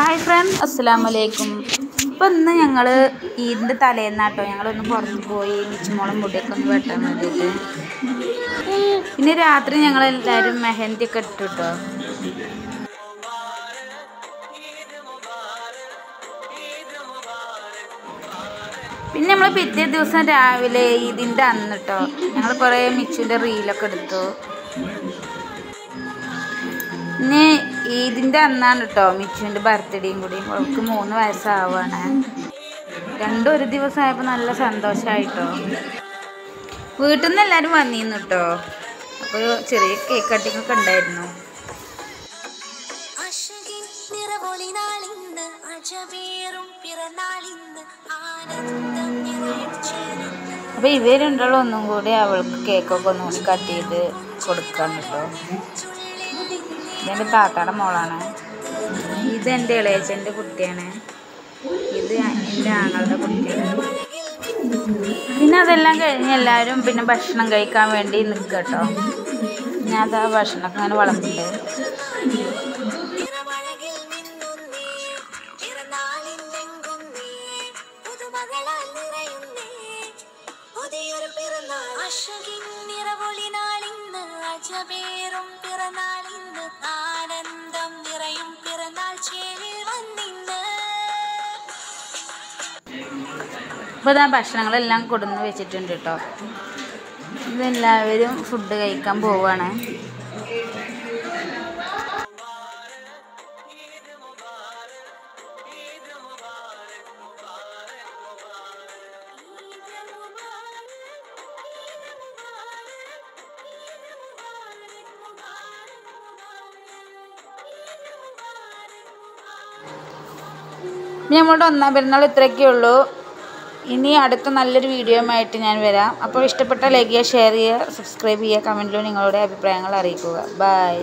Hi friends അസ്സാം വലൈക്കും ഇപ്പം ഇന്ന് ഞങ്ങൾ ഈദിന്റെ തലേന്നാട്ടോ. ഞങ്ങളൊന്ന് പുറത്ത് പോയി മിച്ചമോളം മുടിയൊക്കെ ഒന്ന് വെട്ടാൻ വേണ്ടിയിട്ട്. പിന്നെ രാത്രി ഞങ്ങൾ എല്ലാവരും മെഹന്തി ഒക്കെ ഇട്ടു കേട്ടോ പിന്നെ നമ്മൾ പിറ്റേ ദിവസം രാവിലെ ഇതിന്റെ അന്ന് കേട്ടോ ഞങ്ങൾ കുറേ മിച്ചുവിന്റെ റീലൊക്കെ എടുത്തു. ഇതിന്റെ അന്നാണ് കേട്ടോ മിച്ചുവിന്റെ ബർത്ത്ഡേയും കൂടി. അവൾക്ക് മൂന്ന് വയസ്സാവാണ്. രണ്ടും ഒരു ദിവസമായപ്പോൾ നല്ല സന്തോഷമായിട്ടോ വീട്ടിൽ നിന്ന് എല്ലാവരും വന്നിരുന്നു കേട്ടോ അപ്പോൾ ചെറിയ കേക്ക് കട്ടിങ് ഒക്കെ ഉണ്ടായിരുന്നു അപ്പോൾ ഇവർ രണ്ടാളും ഒന്നും കൂടി അവൾക്ക് കേക്കൊക്കെ ഒന്നും കൂടി കട്ട് ചെയ്ത് കൊടുക്കാൻ കേട്ടോ ഇതെന്റെ താത്താടെ മോളാണ്. ഇത് എന്റെ ഇളയച്ചന്റെ കുട്ടിയാണ്. ഇത് എന്റെ ആങ്ങളുടെ കുട്ടിയാണ്. പിന്നെ അതെല്ലാം കഴിഞ്ഞ് എല്ലാവരും പിന്നെ ഭക്ഷണം കഴിക്കാൻ വേണ്ടി നിൽക്കുക കേട്ടോ ഞാൻ അതാ ഭക്ഷണമൊക്കെ അങ്ങനെ നിറയുന്നേ. പുതിയൊരു പിറന്നാൾ അശകിൻ നിറവൊളി നാളിന്ന് പിറന്നാൾ ഇന്ന് ആനന്ദം നിറയും പിറന്നാൾ ചേരിൽ വന്നിന്ന്. ഇപ്പോൾ ഞാൻ ഭക്ഷണങ്ങളെല്ലാം കൊടുന്ന് വെച്ചിട്ടുണ്ട് കേട്ടോ. ഇതെല്ലാവരും ഫുഡ് കഴിക്കാൻ പോവാണ്. ഇനി നമ്മളുടെ ഒന്നാം പെരുന്നാൾ ഇത്രയൊക്കെ ഉള്ളൂ. ഇനി അടുത്ത നല്ലൊരു വീഡിയോയുമായിട്ട് ഞാൻ വരാം. അപ്പോൾ ഇഷ്ടപ്പെട്ട ലൈക്ക് ചെയ്യുക ഷെയർ ചെയ്യുക സബ്സ്ക്രൈബ് ചെയ്യുക കമന്റിലൂടെ നിങ്ങളുടെ അഭിപ്രായങ്ങൾ അറിയിക്കുക. ബൈ